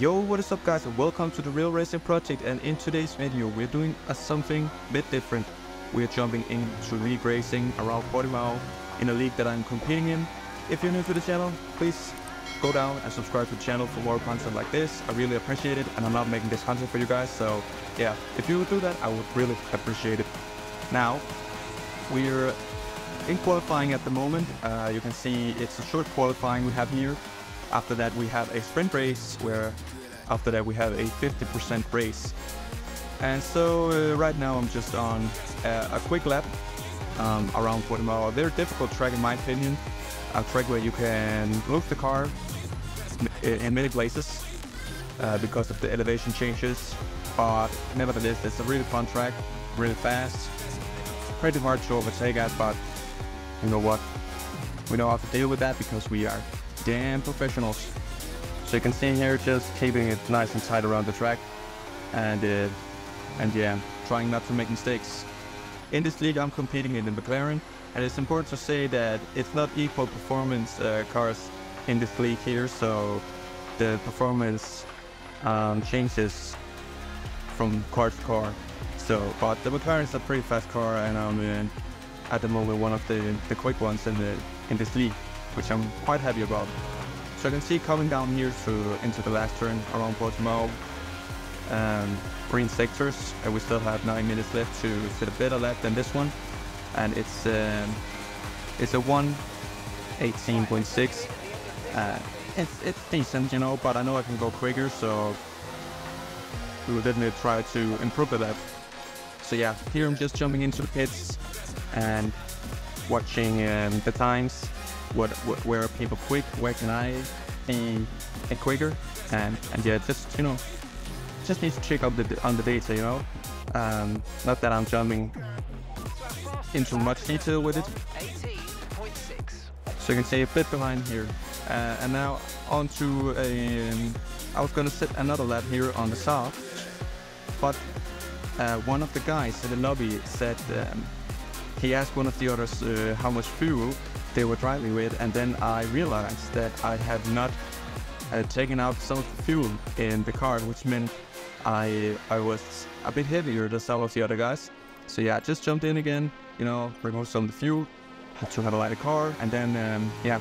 Yo, what is up guys and welcome to the Real Racing Project and in today's video we're doing a something bit different. We're jumping into league racing around Portimao in a league that I'm competing in. If you're new to the channel, please go down and subscribe to the channel for more content like this. I really appreciate it and I'm not making this content for you guys so yeah, if you would do that I would really appreciate it. Now, we're in qualifying at the moment. Uh, you can see it's a short qualifying we have here. After that we have a sprint race where after that we have a 50% race. And so uh, right now I'm just on uh, a quick lap um, around Portimao. A very difficult track in my opinion. A track where you can lose the car in many places uh, because of the elevation changes. But nevertheless, it's a really fun track, really fast, pretty hard to overtake at, but you know what? We know how to deal with that because we are damn professionals. So you can see here just keeping it nice and tight around the track and uh, and yeah, trying not to make mistakes. In this league I'm competing in the McLaren and it's important to say that it's not equal performance uh, cars in this league here so the performance um, changes from car to car. So, but the McLaren is a pretty fast car and I'm at the moment one of the, the quick ones in the in this league which I'm quite happy about. So you can see coming down here to into the last turn around Portimao, um, green sectors, and we still have 9 minutes left to fit a better lap than this one. And it's um, it's a 118.6. Uh, it's, it's decent, you know, but I know I can go quicker, so we will definitely try to improve the lap. So yeah, here I'm just jumping into the pits and watching um, the times what, what where people quick, where can I be quicker, and and yeah, just you know, just need to check out the on the data, you know. Um, not that I'm jumping into much detail with it. So you can see a bit behind here, uh, and now onto a. Um, I was gonna set another lap here on the south, but uh, one of the guys in the lobby said um, he asked one of the others uh, how much fuel they were driving with and then I realized that I had not uh, taken out some of the fuel in the car which meant I I was a bit heavier than some of the other guys. So yeah I just jumped in again you know removed some of the fuel had to have a lighter car and then um, yeah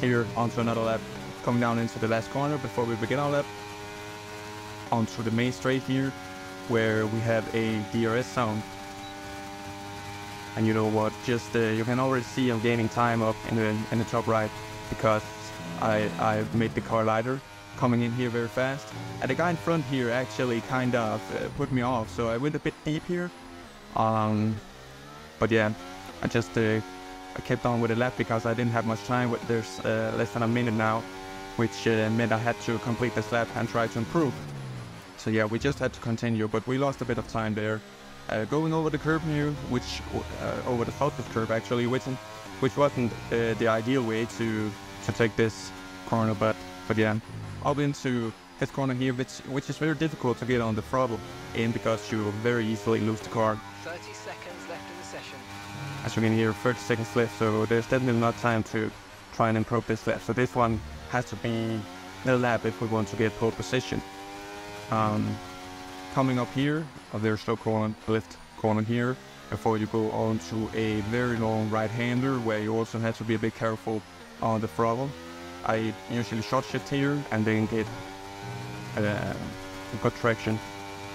here onto another lap coming down into the last corner before we begin our lap onto the main straight here where we have a DRS sound and you know what, just uh, you can already see I'm gaining time up in the, in the top right because I, I made the car lighter coming in here very fast. And the guy in front here actually kind of uh, put me off, so I went a bit deep here. Um, but yeah, I just uh, I kept on with the lap because I didn't have much time. There's uh, less than a minute now, which uh, meant I had to complete this lap and try to improve. So yeah, we just had to continue, but we lost a bit of time there uh, going over the curb here, which uh, over the south of curb actually, which which wasn't uh, the ideal way to to take this corner, but but yeah, up into this corner here, which which is very difficult to get on the throttle in because you very easily lose the car. 30 seconds left in the session. As you can hear, 30 seconds left, so there's definitely not time to try and improve this lap. So this one has to be the lap if we want to get pole position. Um, coming up here, very slow corner, lift corner here, before you go on to a very long right-hander where you also have to be a bit careful on the throttle. I usually short shift here and then get uh, good traction.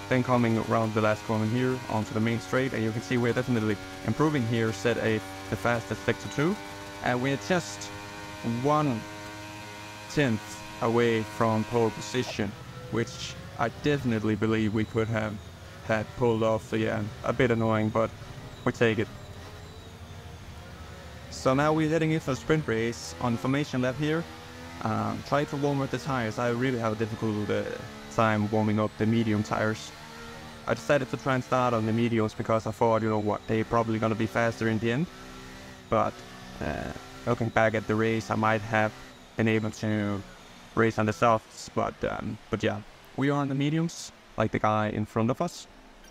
Then coming around the last corner here onto the main straight and you can see we're definitely improving here, set a the fastest sector 2 and we're just one tenth away from pole position which I definitely believe we could have had pulled off. the end. a bit annoying, but we take it. So now we're heading into a sprint race on formation lap here. Um, try to warm up the tires. I really have a difficult uh, time warming up the medium tires. I decided to try and start on the mediums because I thought, you know what, they're probably gonna be faster in the end. But uh, looking back at the race, I might have been able to race on the softs. But um, but yeah, we are on the mediums, like the guy in front of us.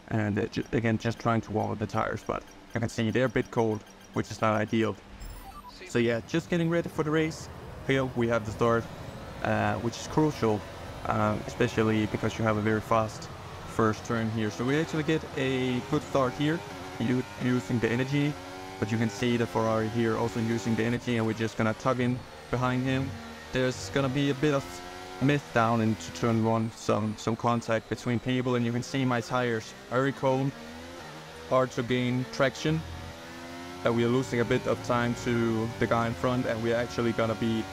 And uh, again, just trying to warm the tires, but you can see they're a bit cold, which is not ideal. So yeah, just getting ready for the race. Here we have the start, uh, which is crucial uh, especially because you have a very fast first turn here. So we actually get a good start here using the energy, but you can see the Ferrari here also using the energy and we're just gonna tug in behind him. There's gonna be a bit of mist down into turn one, some, some contact between people and you can see my tires very cold, hard to gain traction. Uh, we are losing a bit of time to the guy in front and we're actually gonna be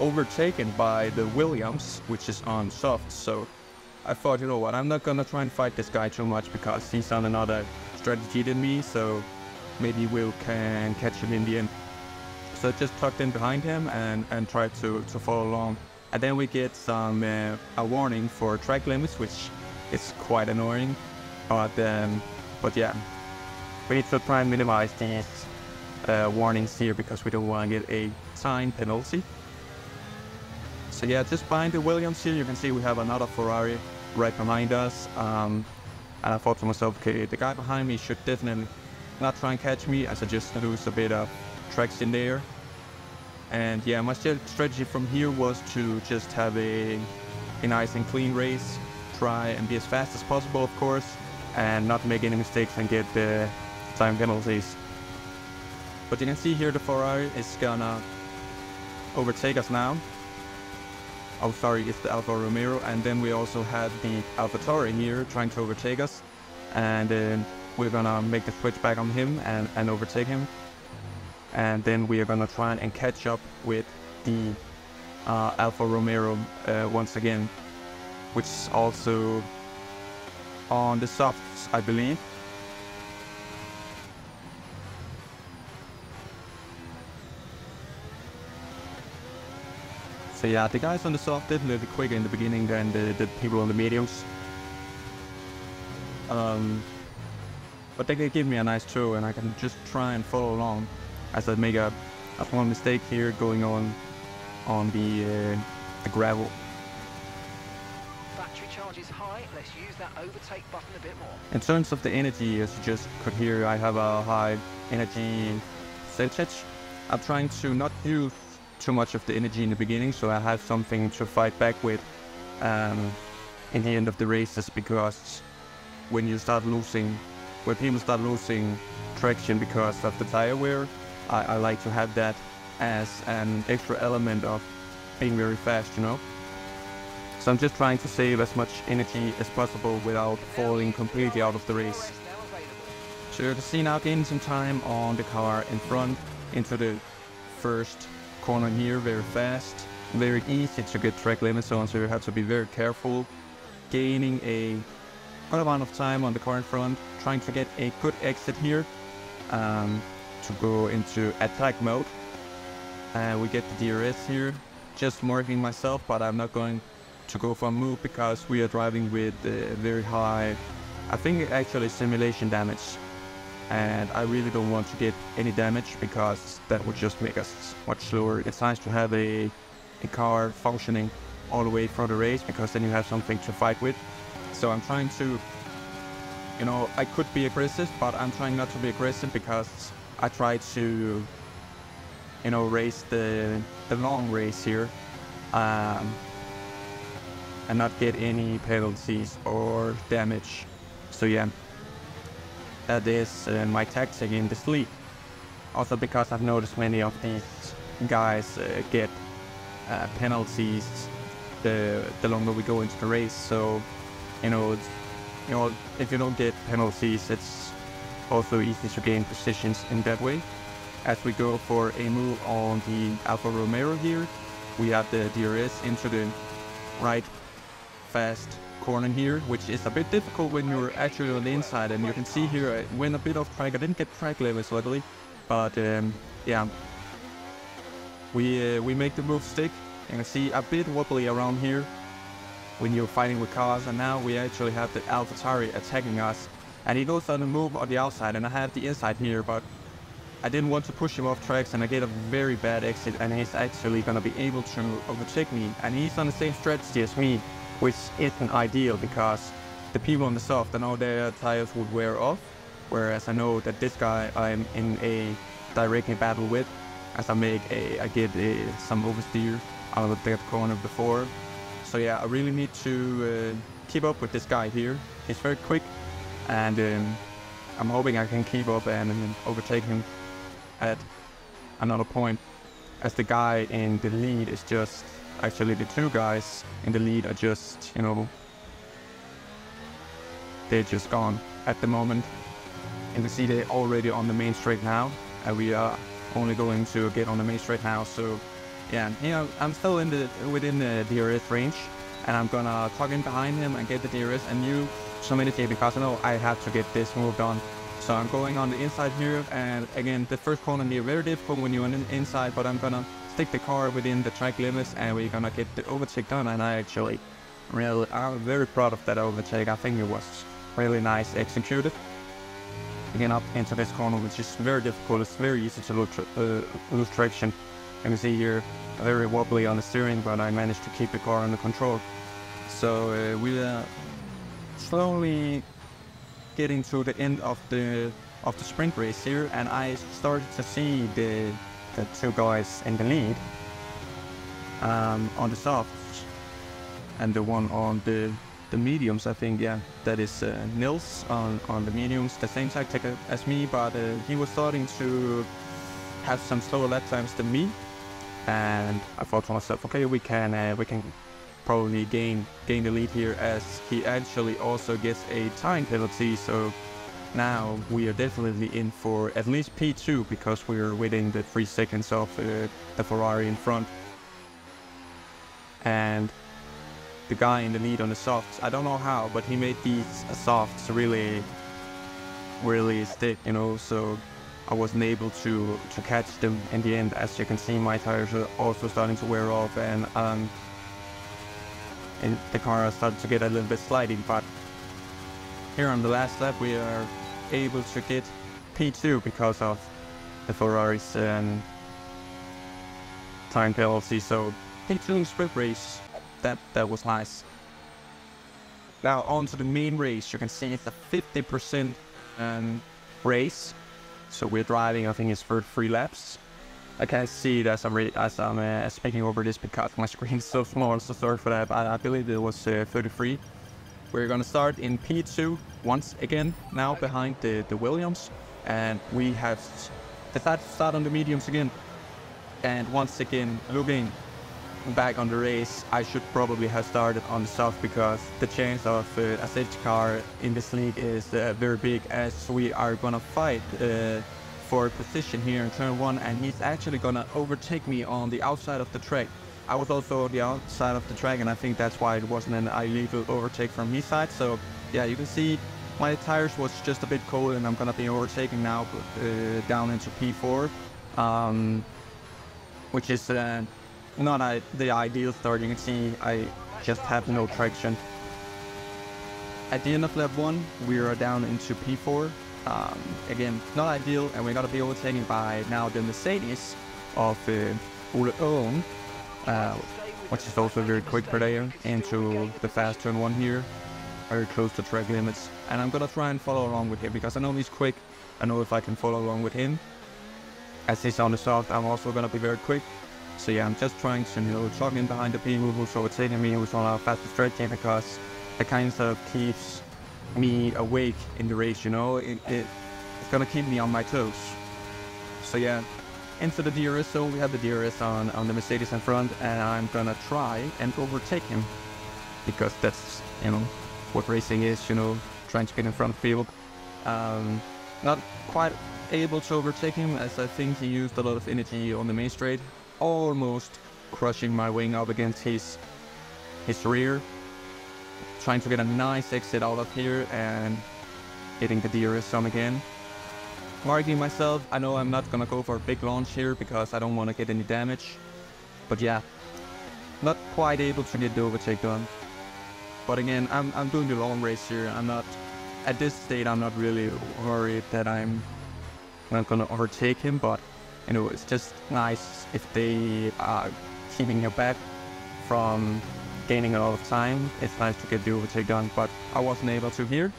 overtaken by the Williams, which is on soft. So I thought, you know what, I'm not gonna try and fight this guy too much because he's on another strategy than me, so maybe we can catch him in the end. So just tucked in behind him and, and tried to, to follow along. And then we get some uh, a warning for track limits, which is quite annoying. But um, but yeah, we need to try and minimize these uh, warnings here because we don't want to get a time penalty. So yeah, just behind the Williams here, you can see we have another Ferrari right behind us. Um, and I thought to myself, okay, the guy behind me should definitely not try and catch me as I just lose a bit of traction there. And yeah, my strategy from here was to just have a, a nice and clean race, try and be as fast as possible, of course, and not make any mistakes and get the time penalties. But you can see here the Ferrari is gonna overtake us now. Oh, sorry, it's the Alfa Romeo, and then we also had the AlphaTauri here trying to overtake us, and uh, we're gonna make the switch back on him and, and overtake him, and then we are gonna try and catch up with the uh, Alfa Romeo uh, once again, which is also on the softs, I believe. So yeah, the guys on the soft did a little quicker in the beginning than the, the people on the mediums. Um, but they give me a nice tour and I can just try and follow along as I make a, a small mistake here going on on the, uh, the gravel. Battery charge is high. Let's use that overtake button a bit more. In terms of the energy, as you just could hear, I have a high energy percentage. I'm trying to not use too much of the energy in the beginning, so I have something to fight back with um, in the end of the races. Because when you start losing, when people start losing traction because of the tire wear, I, I like to have that as an extra element of being very fast, you know. So I'm just trying to save as much energy as possible without falling completely out of the race. So you can see now gaining some time on the car in front into the first corner here very fast. Very easy to get track limits on, so you have to be very careful. Gaining a good amount of time on the car in front, trying to get a good exit here um, to go into attack mode. And we get the DRS here, just marking myself, but I'm not going to go for a move because we are driving with uh, very high, I think actually simulation damage and I really don't want to get any damage because that would just make us much slower. It's nice to have a, a car functioning all the way through the race because then you have something to fight with. So I'm trying to, you know, I could be aggressive, but I'm trying not to be aggressive because I try to, you know, race the, the long race here um, and not get any penalties or damage. So yeah, that is uh, my tactic in this league. Also because I've noticed many of these guys uh, get uh, penalties the the longer we go into the race. So you know, you know, if you don't get penalties, it's also easy to gain positions in that way. As we go for a move on the Alfa Romeo here, we have the DRS into the right fast corner here, which is a bit difficult when you're actually on the inside. And you can see here, I went a bit off track. I didn't get track limits luckily, but um, yeah, we uh, we make the move stick. You can see a bit wobbly around here when you're fighting with cars. And now we actually have the AlphaTauri attacking us, and he goes on the move on the outside, and I have the inside here, but I didn't want to push him off tracks and I get a very bad exit and he's actually gonna be able to overtake me and he's on the same strategy as me which isn't ideal because the people on the soft, I know their tires would wear off, whereas I know that this guy I'm in a direct battle with, as I make a, I get a, some oversteer out of that corner before. So yeah, I really need to uh, keep up with this guy here. He's very quick, and um, I'm hoping I can keep up and, and overtake him at another point. As the guy in the lead is just actually the two guys in the lead are just you know they're just gone at the moment. And you see they're already on the main straight now, and we are only going to get on the main straight now. So yeah, you know, I'm still in the within the DRS range, and I'm gonna tuck in behind him and get the DRS and use solidity because I know I have to get this moved on. So I'm going on the inside here, and again, the first corner here very difficult when you're on the inside, but I'm gonna stick the car within the track limits, and we're gonna get the overtake done. And I actually, really, I'm very proud of that overtake. I think it was really nice executed. Again, up into this corner, which is very difficult. It's very easy to lose, uh, lose traction. You can see here, very wobbly on the steering, but I managed to keep the car under control. So uh, we are slowly getting to the end of the of the sprint race here, and I started to see the the two guys in the lead um, on the softs, and the one on the the mediums. I think yeah, that is uh, Nils on on the mediums, the same tactic as me, but uh, he was starting to have some slower lap times than me, and I thought to myself, okay, we can uh, we can probably gain gain the lead here as he actually also gets a time penalty. So now we are definitely in for at least P2 because we're within the three seconds of uh, the Ferrari in front. And the guy in the lead on the softs, I don't know how, but he made these softs really, really stick, you know, so I wasn't able to, to catch them in the end. As you can see, my tires are also starting to wear off and um, and the car started to get a little bit sliding, but here on the last lap we are able to get P2 because of the Ferrari's um, time penalty. So P2 in sprint race, that that was nice. Now on to the main race, you can see it's a 50% um, race. So we're driving, I think it's for three laps. I can't see it as I'm, as I'm uh, speaking over this because my screen is so small, so sorry for that. I, I believe it was uh, 33. We're gonna start in P2 once again, now behind the, the Williams. And we have decided to start on the mediums again. And once again, looking back on the race, I should probably have started on the soft because the chance of uh, a safety car in this league is uh, very big as we are gonna fight uh, for position here in turn one and he's actually gonna overtake me on the outside of the track. I was also on the outside of the track and I think that's why it wasn't an illegal overtake from his side. So yeah, you can see my tires was just a bit cold and I'm gonna be overtaking now uh, down into P4, um, which is uh, not uh, the ideal start. You can see I just have no traction. At the end of lap one, we are down into P4. Um, again, not ideal, and we're gonna be overtaken by now the Mercedes of uh, Ole uh, which is also a very quick player into the fast turn one here, very close to track limits. And I'm gonna try and follow along with him because I know he's quick. I know if I can follow along with him, as he's on the soft, I'm also gonna be very quick. So yeah, I'm just trying to you know tuck in behind the people who's overtaking me, who's on our fastest game because it kind of keeps me awake in the race, you know, it, it, it's gonna keep me on my toes. So yeah, into the DRS zone, we have the DRS on, on the Mercedes in front, and I'm gonna try and overtake him. Because that's, you know, what racing is, you know, trying to get in front of field. Um, not quite able to overtake him, as I think he used a lot of energy on the main straight, almost crushing my wing up against his, his rear trying to get a nice exit out of here and hitting the DRS zone again. Marking myself, I know I'm not gonna go for a big launch here because I don't want to get any damage. But yeah, not quite able to get the overtake done. But again, I'm, I'm doing the long race here. I'm not, at this state, I'm not really worried that I'm not gonna overtake him, but you know, it's just nice if they are keeping you back from gaining a lot of time. It's nice to get the overtake done, but I wasn't able to here.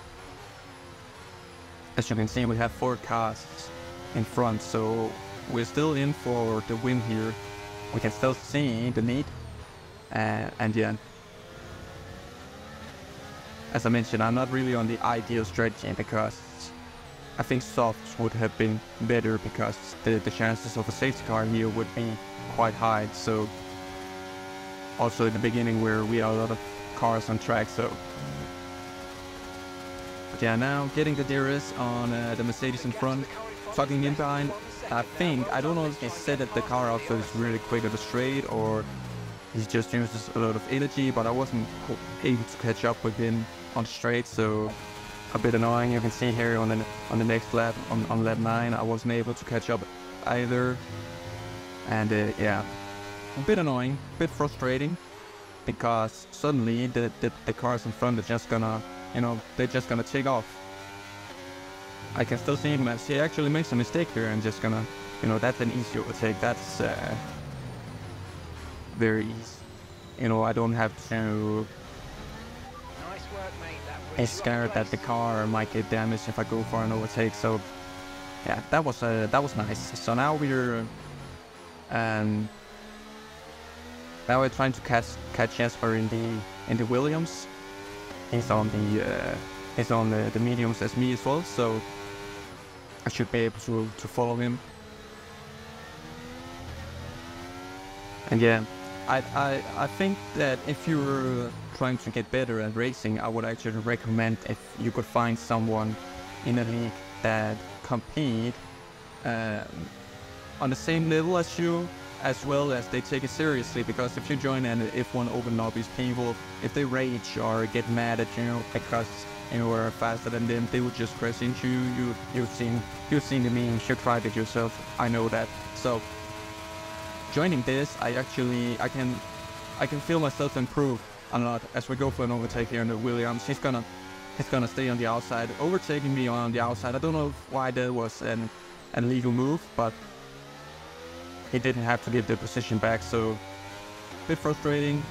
As you can see, we have four cars in front, so we're still in for the win here. We can still see the lead, uh, and yeah, as I mentioned, I'm not really on the ideal strategy because I think softs would have been better because the, the chances of a safety car here would be quite high. So also in the beginning where we had a lot of cars on track. So but yeah, now getting the DRS on uh, the Mercedes in front, tugging in behind. I think I don't know if he said that the car also is really quick on the straight or he just uses a lot of energy, but I wasn't able to catch up with him on straight, so a bit annoying. You can see here on the on the next lap, on, on lap 9, I wasn't able to catch up either. And uh, yeah, a bit annoying, a bit frustrating, because suddenly the, the, the cars in front are just gonna, you know, they're just gonna take off. I can still see him as he actually makes a mistake here and just gonna, you know, that's an easy overtake. That's uh, very easy. You know, I don't have to is scared that the car might get damaged if I go for an overtake. So yeah, that was uh, that was nice. So now we're um, now we're trying to catch catch Jesper in the in the Williams. He's on the uh, he's on the, the mediums as me as well. So I should be able to to follow him. And yeah, I I I think that if you're trying to get better at racing, I would actually recommend if you could find someone in a league that compete um, on the same level as you, as well as they take it seriously. Because if you join an F1 open lobbies, people, if they rage or get mad at you because you are faster than them, they would just press into you. You you've seen you've seen the memes. You tried it yourself. I know that. So joining this, I actually I can I can feel myself improve a lot as we go for an overtake here in the Williams. He's gonna he's gonna stay on the outside, overtaking me on the outside. I don't know why that was an, an illegal move, but he didn't have to give the position back, so a bit frustrating.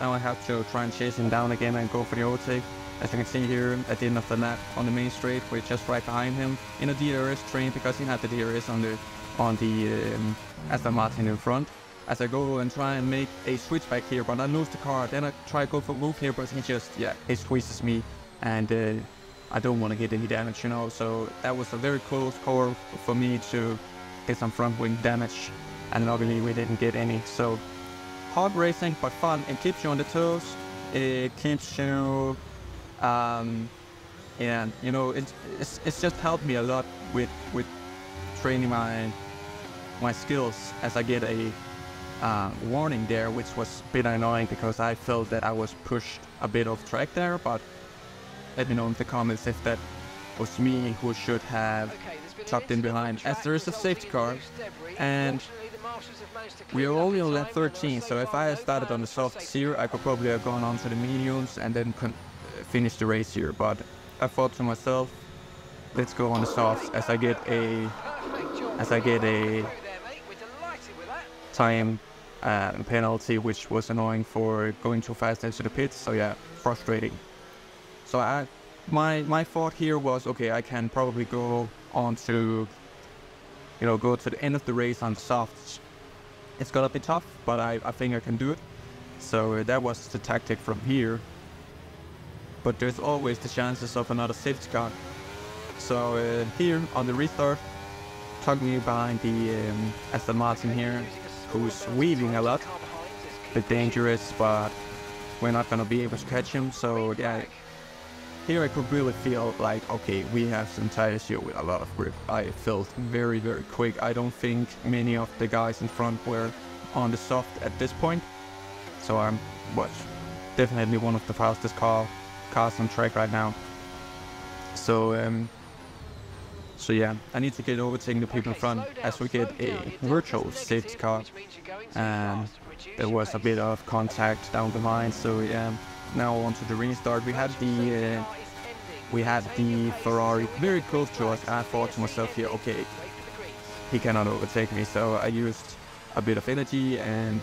Now I have to try and chase him down again and go for the overtake. As you can see here at the end of the lap on the main straight, we're just right behind him in a DRS train because he had the DRS on the on the um, Aston Martin in front as I go and try and make a switch back here, but I lose the car. Then I try to go for move here, but he just, yeah, he squeezes me and uh, I don't want to get any damage, you know. So that was a very close call for me to some front wing damage and luckily we didn't get any. So hard racing, but fun. It keeps you on the toes. It keeps you, um, and you know, it, it's, it's just helped me a lot with, with training my my skills as I get a uh, warning there, which was a bit annoying because I felt that I was pushed a bit off track there, but let me know in the comments if that was me who should have tucked in behind, as there is a safety car, and we are only on lap 13, so if I had started on the softs here, I could probably have gone on to the mediums and then finish the race here, but I thought to myself, let's go on the softs as I get a as I get a time uh, penalty, which was annoying for going too fast into the pits. So yeah, frustrating. So I, my my thought here was okay, I can probably go on to, you know, go to the end of the race on softs. It's gonna be tough, but I, I think I can do it. So that was the tactic from here. But there's always the chances of another safety car. So uh, here on the restart, tugging behind the um, Aston Martin here, who's weaving a lot. A bit dangerous, but we're not gonna be able to catch him. So yeah, here I could really feel like, okay, we have some tires here with a lot of grip. I felt very, very quick. I don't think many of the guys in front were on the soft at this point. So I'm what definitely one of the fastest car cars on track right now. So um, so yeah, I need to get overtaking the people in front as we get a virtual safety car. And there was a bit of contact down the line, so yeah, now on to the restart. We had the uh, we had the Ferrari very close to us. I thought to myself here, okay, he cannot overtake me. So I used a bit of energy and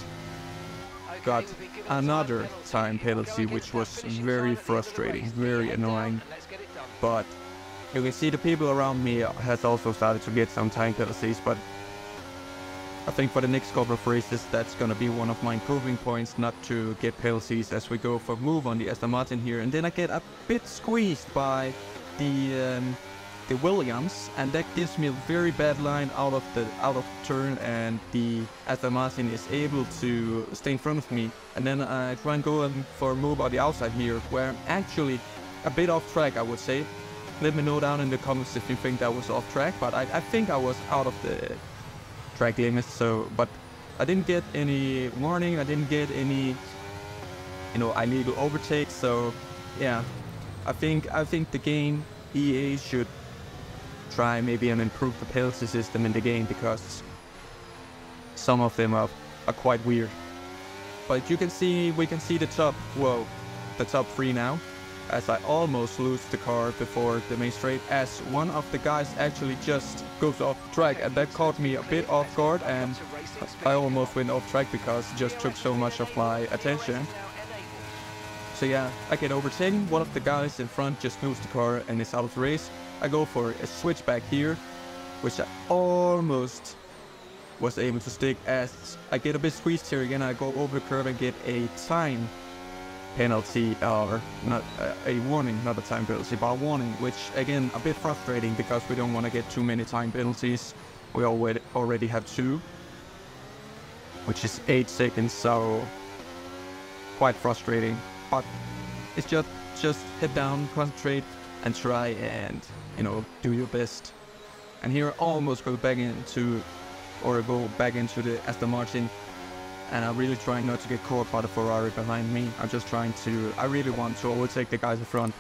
got another time penalty, which was very frustrating, very annoying. But you can see the people around me has also started to get some time penalties, but I think for the next couple of races, that's gonna be one of my improving points, not to get penalties as we go for move on the Aston Martin here. And then I get a bit squeezed by the um, the Williams, and that gives me a very bad line out of the out of turn, and the Aston Martin is able to stay in front of me. And then I try and go for a move on the outside here, where I'm actually a bit off track, I would say. Let me know down in the comments if you think that was off track, but I, I think I was out of the track limits. So, but I didn't get any warning. I didn't get any, you know, illegal overtakes. So, yeah, I think I think the game EA should try maybe and improve the penalty system in the game because some of them are, are quite weird. But you can see, we can see the top, whoa, the top three now, as I almost lose the car before the main straight, as one of the guys actually just goes off track, and that caught me a bit off guard, and I almost went off track because it just took so much of my attention. So yeah, I get overtaken, one of the guys in front just moves the car and is out of the race. I go for a switchback here, which I almost was able to stick as I get a bit squeezed here again. I go over the curve and get a time penalty, or not uh, a warning, not a time penalty, but a warning, which again a bit frustrating because we don't want to get too many time penalties. We already already have two, which is eight seconds, so quite frustrating. But it's just just head down, concentrate, and try and you know do your best. And here almost go back into or go back into the Aston Martin and I'm really trying not to get caught by the Ferrari behind me. I'm just trying to, I really want to overtake the guys in front.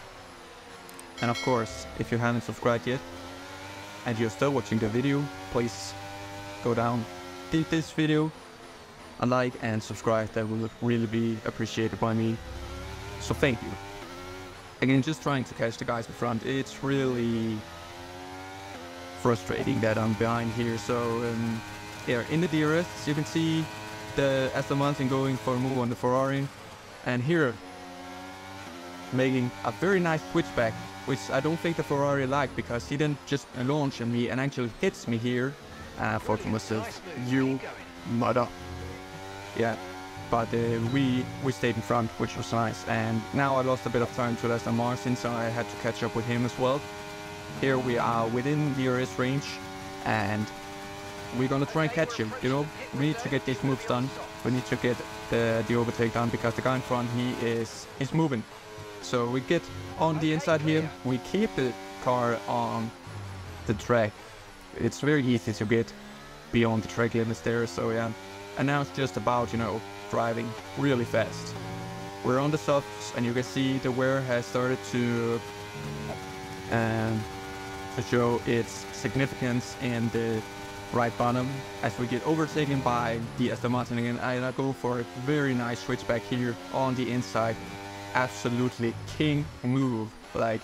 And of course, if you haven't subscribed yet, and you're still watching the video, please go down, give this video a like and subscribe. That will really be appreciated by me. So thank you. Again, just trying to catch the guys in front. It's really frustrating that I'm behind here. So um, yeah, in the DRS, you can see the Aston Martin going for a move on the Ferrari. And here, making a very nice switchback, which I don't think the Ferrari liked because he didn't just launch on me and actually hits me here. Uh, for myself, you mother. Yeah, but uh, we we stayed in front, which was nice. And now I lost a bit of time to Aston Martin, so I had to catch up with him as well. Here we are within the DRS range, and we're gonna try and catch him. You know, we need to get these moves done. We need to get the, the overtake done because the guy in front he is is moving. So we get on the inside here. We keep the car on the track. It's very easy to get beyond the track limits there. So yeah, and now it's just about you know driving really fast. We're on the softs, and you can see the wear has started to um, to show its significance in the right bottom as we get overtaken by the Aston Martin again. I go for a very nice switchback here on the inside. Absolutely king move. Like,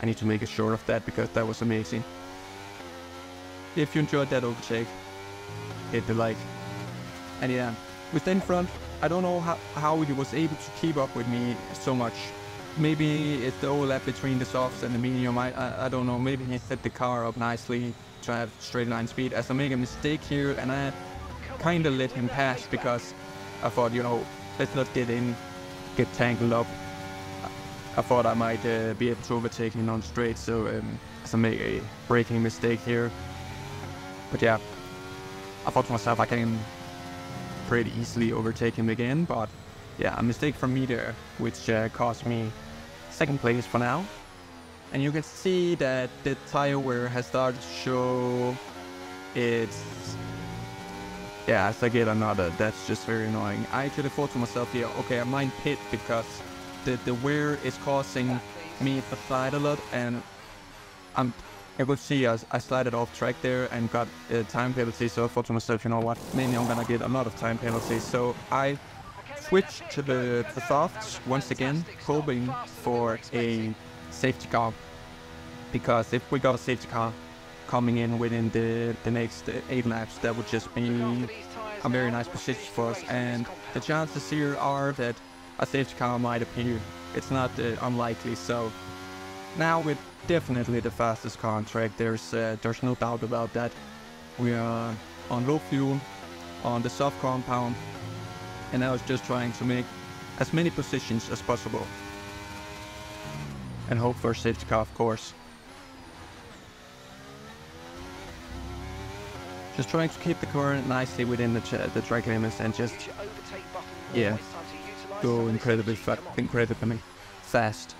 I need to make a short of that because that was amazing. If you enjoyed that overtake, hit the like. And yeah, stay in front. I don't know how, how he was able to keep up with me so much. Maybe it's the overlap between the softs and the medium. I, I, I don't know. Maybe he set the car up nicely to have straight line speed as I make a mistake here and I kind of let him pass because I thought, you know, let's not get in, get tangled up. I thought I might uh, be able to overtake him on straight, so um, as I make a braking mistake here. But yeah, I thought to myself I can pretty easily overtake him again, but yeah, a mistake from me there, which uh, cost me second place for now. And you can see that the tire wear has started to show its... Yeah, as I get another, that's just very annoying. I actually thought to myself here, okay, I might pit because the, the wear is causing me to slide a lot and I'm I could see I, I slided off track there and got a time penalty, so I thought to myself, you know what, maybe I'm gonna get a lot of time penalties. So I switched to the, the softs once again, hoping for a safety car because if we got a safety car coming in within the, the next eight laps, that would just be a very nice position for us. And the chances here are that a safety car might appear. It's not uh, unlikely. So now we're definitely the fastest car. There's uh, there's no doubt about that. We are on low fuel, on the soft compound and I was just trying to make as many positions as possible and hope for a safety car of course. Just trying to keep the car nicely within the, the track limits and just yeah go incredibly incredibly fast.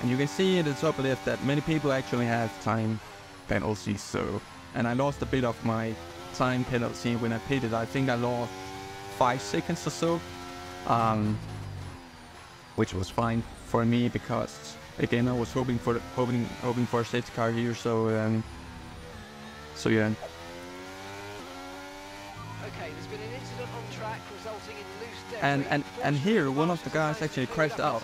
And you can see in the top left that many people actually have time penalties. So, and I lost a bit of my time penalty when I pitted. I think I lost five seconds or so, um, which was fine for me because again I was hoping for hoping hoping for a safety car here. So, um, so yeah. Okay, there's been an incident on track resulting in loose debris. And and and here one of the guys actually crashed out.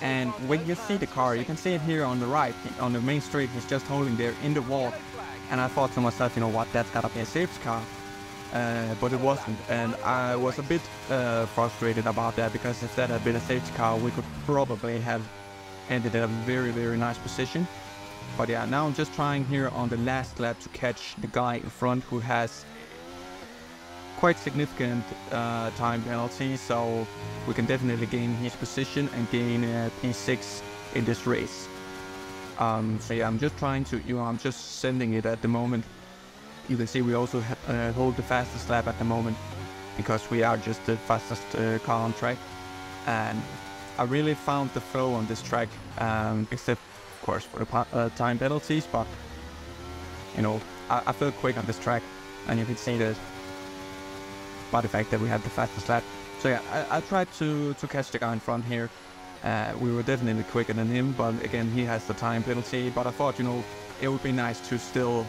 And when you see the car, you can see it here on the right, on the main street, he's just holding there in the wall. And I thought to myself, you know what, that's gotta be a safety car. Uh, but it wasn't, and I was a bit uh, frustrated about that because if that had been a safety car, we could probably have ended in a very, very nice position. But yeah, now I'm just trying here on the last lap to catch the guy in front who has quite significant uh, time penalty, so we can definitely gain his position and gain uh, P6 in this race. Um, so yeah, I'm just trying to, you know, I'm just sending it at the moment. You can see we also uh, hold the fastest lap at the moment because we are just the fastest uh, car on track. And I really found the flow on this track, um, except of course for the uh, time penalties, but you know, I, I feel quick on this track and you can see that by the fact that we had the fastest lap. So yeah, I, I tried to, to catch the guy in front here. Uh, we were definitely quicker than him, but again, he has the time penalty. But I thought, you know, it would be nice to still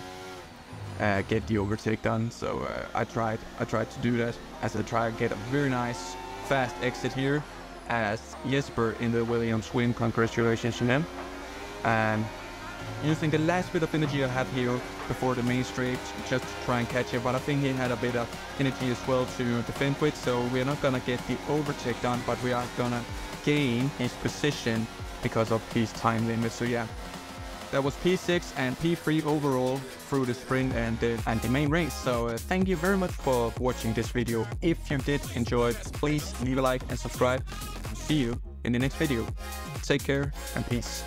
uh, get the overtake done. So uh, I tried, I tried to do that as I try to get a very nice fast exit here as Jesper in the Williams win. Congratulations to them. And using the last bit of energy I have here before the main straight just to try and catch him. But I think he had a bit of energy as well to defend with, so we're not gonna get the overtake done, but we are gonna gain his position because of his time limit. So yeah, that was P6 and P3 overall through the sprint and the, and the main race. So uh, thank you very much for watching this video. If you did enjoy it, please leave a like and subscribe. See you in the next video. Take care and peace.